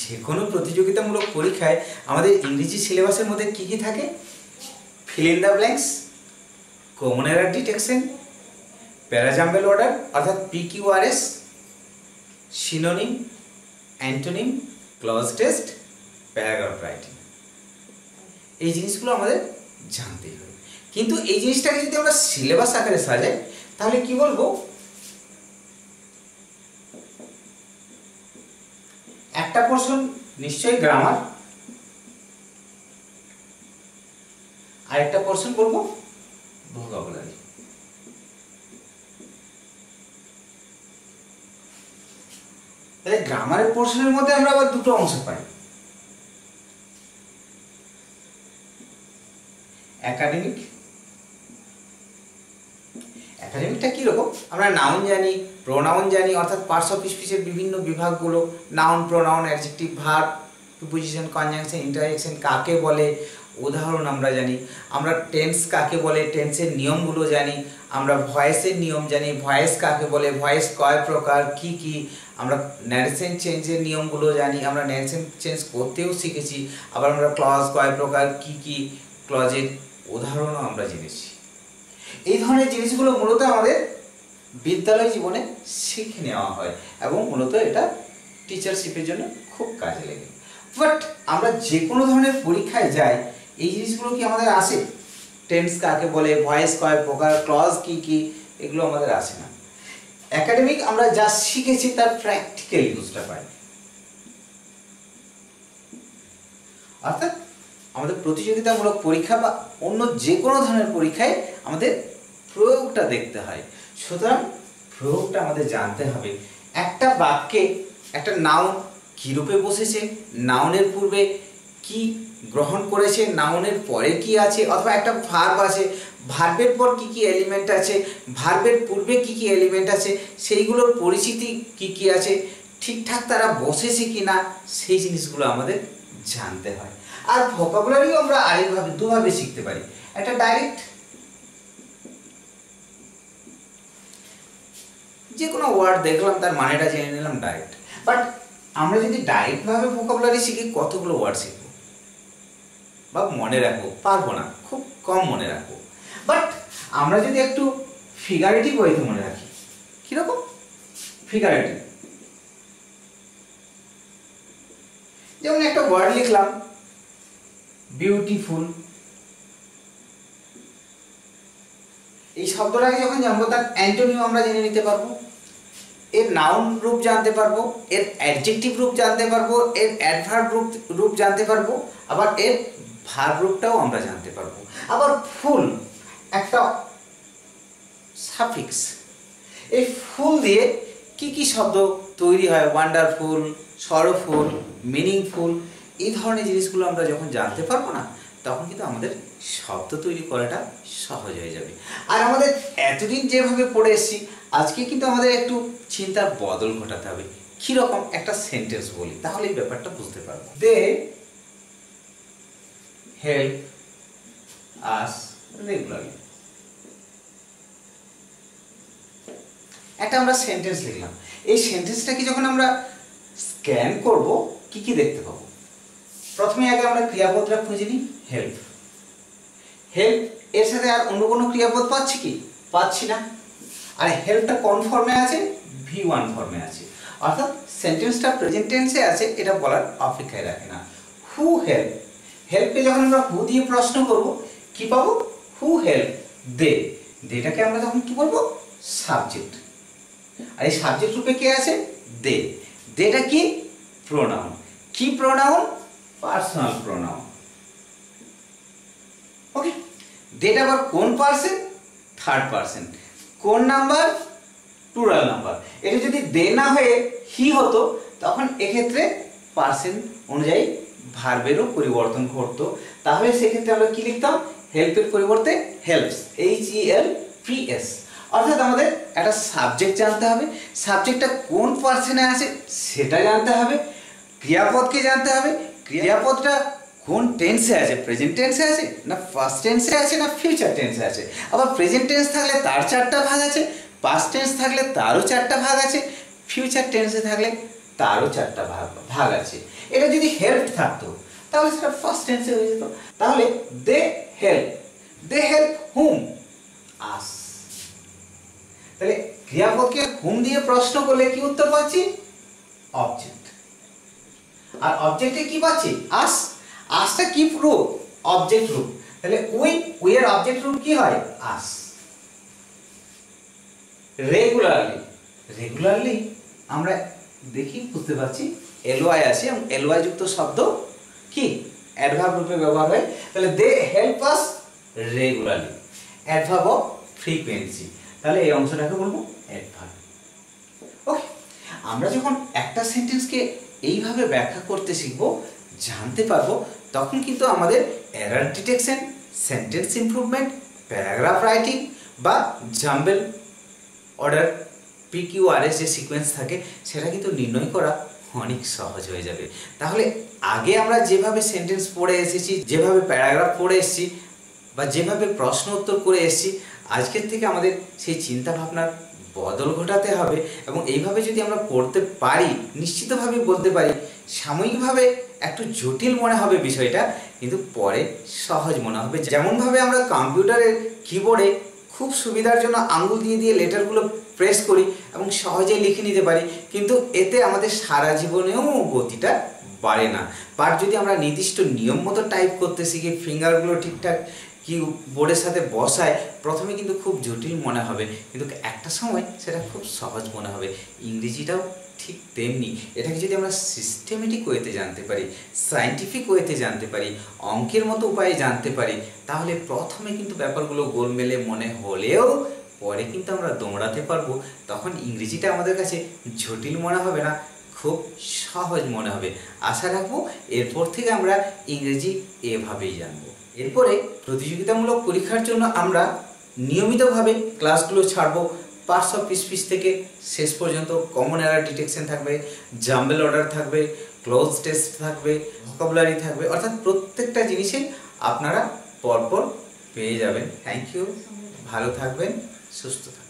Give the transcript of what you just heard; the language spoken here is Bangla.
যে কোনো প্রতিযোগিতামূলক পরীক্ষায় আমাদের ইংরেজি সিলেবাসের মধ্যে কি কি থাকে? Fill the blanks common error detection para jumble order অর্থাৎ PQRS synonym antonym cloze test paragraph writing এই জিনিসগুলো আমাদের জানতেই হবে। কিন্তু এই জিনিসটাকে যদি আমরা সিলেবাস আকারে সাজাই, তাহলে কি বলব? একটা পোর্শন নিশ্চয়ই গ্রামার আর একটা পোর্শন বলব ভোকাবুলারি তাহলে গ্রামারের পোর্শনের মধ্যে আমরা আবার দুটো অংশ পাই। একাডেমিক একাডেমিকটা কীরকম? আমরা নাউন জানি প্রোনাউন জানি, অর্থাৎ পার্টস অফ স্পিচের বিভিন্ন বিভাগগুলো noun pronoun adjective verb preposition conjunction interjection কাকে বলে? উদাহরণ আমরা জানি। আমরা টেন্স কাকে বলে? টেন্সের নিয়মগুলো জানি। আমরা ভয়েসের নিয়ম জানি। ভয়েস কাকে বলে? ভয়েস কয় প্রকার? কি কি? আমরা ন্যারেশন চেঞ্জের নিয়মগুলো জানি। আমরা ন্যারেশন চেঞ্জ করতেও শিখেছি। আবার আমরা ক্লজ কয় প্রকার? কি কি? ক্লজের উদাহরণও আমরা জেনেছি। এই ধরনের জিনিসগুলো মূলত আমাদের বিদ্যালয় জীবনে শিখে নেওয়া হয় এবং মূলত এটা টিচারশিপের জন্য খুব কাজে লাগে। বাট আমরা যে কোনো ধরনের পরীক্ষায় যাই, এই জিনিসগুলো কি আমাদের আসে? টেন্স কাকে বলে ভয়েস কয় প্রকার ক্লজ কি কি, এগুলো আমাদের আসে না। একাডেমিক আমরা যা শিখেছি তার প্র্যাকটিক্যাল ইউজটা পাই। অর্থাৎ আমাদের প্রতিযোগিতামূলক পরীক্ষা বা অন্য যে কোনো ধরনের পরীক্ষায় আমাদের প্রয়োগটা দেখতে হয়। সুতরাং প্রয়োগটা আমাদের জানতে হবে। একটা বাক্যে একটা নাউন কী রূপে বসেছে নাউনের পূর্বে কি গ্রহণ করেছে নাউনের পরে কি আছে, অথবা একটা ভার্ব আছে ভার্বের পর কি কি এলিমেন্ট আছে ভার্বের পূর্বে কি কি এলিমেন্ট আছে, সেইগুলোর পরিচিতি কি কি আছে, ঠিকঠাক তারা বসেছে কি না সেই জিনিসগুলো আমাদের জানতে হয়। আর ভোকাবুলারিও আমরা আরেকভাবে, দুভাবে শিখতে পারি। একটা ডাইরেক্ট যে কোনো ওয়ার্ড দেখলাম, তার মানেটা জেনে নিলাম ডাইরেক্ট বাট আমরা যদি ডাইরেক্টভাবে ভোকাবুলারি শিখি, কতগুলো ওয়ার্ড শিখব? বা মনে রাখব, পারব না, খুব কম মনে রাখব। বাট আমরা যদি একটু ফিগারেটিভ ওয়েতে মনে রাখি, কীরকম? ফিগারেটিভ যেমন একটা ওয়ার্ড লিখলাম বিউটিফুল এই শব্দটাকে যখন জানব, তার অ্যান্টোনিও আমরা জেনে নিতে পারব। এর নাউন রূপ জানতে পারব, এর অ্যাডজেক্টিভ রূপ জানতে পারব, এর অ্যাডভার্ব রূপ রূপ জানতে পারব, আবার এর ভার রূপটাও আমরা জানতে পারব। আবার ফুল, একটা সাফিক্স এই ফুল দিয়ে কি কি শব্দ তৈরি হয়? ওয়ান্ডারফুল সরফুল মিনিংফুল এই ধরনের জিনিসগুলো আমরা যখন জানতে পারব না, তখন কিন্তু আমাদের শব্দ তৈরি করাটা সহজ হয়ে যাবে। আর আমাদের এতদিন যেভাবে পড়ে এসেছি, আজকে কিন্তু আমাদের একটু চিন্তার বদল ঘটাতে হবে। কীরকম একটা সেন্টেন্স বলি, তাহলে এই ব্যাপারটা বুঝতে পারব। দে হেল্প আস রেগুলারলি একটা আমরা সেন্টেন্স লিখলাম। এই সেন্টেন্সটাকে যখন আমরা স্ক্যান করব, কি কি দেখতে পাবো? প্রথমে আগে আমরা ক্রিয়াপদটা খুঁজে নিই হেল্প হেল্প এর সাথে আর অন্য কোনো ক্রিয়াপদ পাচ্ছি কি? পাচ্ছি না। আর হেল্পটা কোন ফর্মে আছে? ভি ওয়ান ফর্মে আছে। অর্থাৎ সেন্টেন্সটা প্রেজেন্ট টেন্সে আছে, এটা বলার অপেক্ষায় রাখে না। হু হেল্প হেল্পকে যখন আমরা হু দিয়ে প্রশ্ন করব, কি পাবো? হু হেল্প দে দেটাকে আমরা তখন কি বলব? সাবজেক্ট আর এই সাবজেক্ট রূপে কে আছে? দে দেটা কি? প্রোনাউন কি প্রোনাউন পার্সোনাল প্রোনাউন। ওকে দেটা আবার কোন পার্সন থার্ড পার্সন কোন নাম্বার প্লুরাল নাম্বার এটা যদি দে না হয়ে হি হতো, তখন এক্ষেত্রে পার্সেন্ট অনুযায়ী ভার্বেরও পরিবর্তন ঘটতো। তাহলে সেক্ষেত্রে আমরা কি লিখতাম? হেল্পের পরিবর্তে helps H E P S অর্থাৎ আমাদের একটা সাবজেক্ট জানতে হবে। সাবজেক্টটা কোন পার্সনে আছে সেটা জানতে হবে। ক্রিয়াপদকে জানতে হবে। ক্রিয়াপদটা কোন টেন্সে আছে? প্রেজেন্ট টেন্সে আছে? না ফার্স্ট টেন্সে আছে? না ফিউচার টেন্সে আছে? আবার প্রেজেন্ট টেন্স থাকলে তার চারটা ভাগ আছে পাস্ট টেন্স থাকলে তারও চারটা ভাগ আছে ফিউচার টেন্সে থাকলে তারও চারটা ভাগ ভাগ আছে। এটা যদি হেল্প থাকতো, তাহলে সেটা ফার্স্ট টেন্সে হয়ে যেত। তাহলে দে হেল্প। দে হেল্প হুম? আস। তাহলে ক্রিয়াপদকে হুম দিয়ে প্রশ্ন করলে কি উত্তর পাচ্ছি? অবজেক্ট আর অবজেক্টে কি পাচ্ছি? আস। আসটা কি রূপ অবজেক্ট রূপ তাহলে উই উই এর অবজেক্ট রূপ কি হয়? আস। রেগুলারলি রেগুলারলি আমরা দেখি, বুঝতে পারছি। এলওয়াই আছে এবং এলওয়াই যুক্ত শব্দ কি? অ্যাডভার্ব রূপে ব্যবহার হয়। তাহলে they help us regularly adverb of frequency তাহলে এই অংশটাকে বলব অ্যাডভার্ব ওকে আমরা যখন একটা সেন্টেন্সকে এইভাবে ব্যাখ্যা করতে শিখব, জানতে পারব, তখন কিন্তু আমাদের error detection sentence improvement paragraph writing বা জাম্বেল অর্ডার পিকিউআরএস যে সিকোয়েন্স থাকে, সেটা কিন্তু নির্ণয় করা অনেক সহজ হয়ে যাবে। তাহলে আগে আমরা যেভাবে সেন্টেন্স পড়ে এসেছি, যেভাবে প্যারাগ্রাফ পড়ে এসেছি বা যেভাবে প্রশ্ন উত্তর করে এসেছি, আজকের থেকে আমাদের সেই চিন্তা ভাবনার বদল ঘটাতে হবে এবং এইভাবে যদি আমরা করতে পারি, নিশ্চিতভাবে বলতে পারি, সাময়িকভাবে একটু জটিল মনে হবে বিষয়টা, কিন্তু পরে সহজ মনে হবে। যেমনভাবে আমরা কম্পিউটারের কিবোর্ডে খুব সুবিধার জন্য আঙুল দিয়ে দিয়ে লেটারগুলো প্রেস করি এবং সহজে লিখে নিতে পারি, কিন্তু এতে আমাদের সারা জীবনেও গতিটা বাড়ে না। বাট যদি আমরা নির্দিষ্ট নিয়ম মতো টাইপ করতে শিখি ফিঙ্গারগুলো ঠিকঠাক কি বোর্ডের সাথে বসায়, প্রথমে কিন্তু খুব জটিল মনে হবে। কিন্তু একটা সময় সেটা খুব সহজ মনে হবে। ইংরেজিটাও ঠিক তেমনি। এটাকে যদি আমরা সিস্টেমেটিক ওয়েতে জানতে পারি সায়েন্টিফিক ওয়েতে জানতে পারি, অঙ্কের মতো উপায়ে জানতে পারি, তাহলে প্রথমে কিন্তু ব্যাপারগুলো গোলমেলে মনে হলেও পরে কিন্তু আমরা দৌড়াতে পারব। তখন ইংরেজিটা আমাদের কাছে জটিল মনে হবে না। খুব সহজ মনে হবে। আশা রাখব এরপর থেকে আমরা ইংরেজি এভাবেই জানব। এরপরে প্রতিযোগিতামূলক পরীক্ষার জন্য আমরা নিয়মিতভাবে ক্লাসগুলো ছাড়বো। পার্টস অফ পিস থেকে শেষ পর্যন্ত কমন এরার ডিটেকশন থাকবে জাম্বেল অর্ডার থাকবে ক্লোজ টেস্ট থাকবে ভোকাবুলারি থাকবে। অর্থাৎ প্রত্যেকটা জিনিসে আপনারা পরপর পেয়ে যাবেন। থ্যাংক ইউ ভালো থাকবেন, সুস্থ থাকবেন।